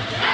Right.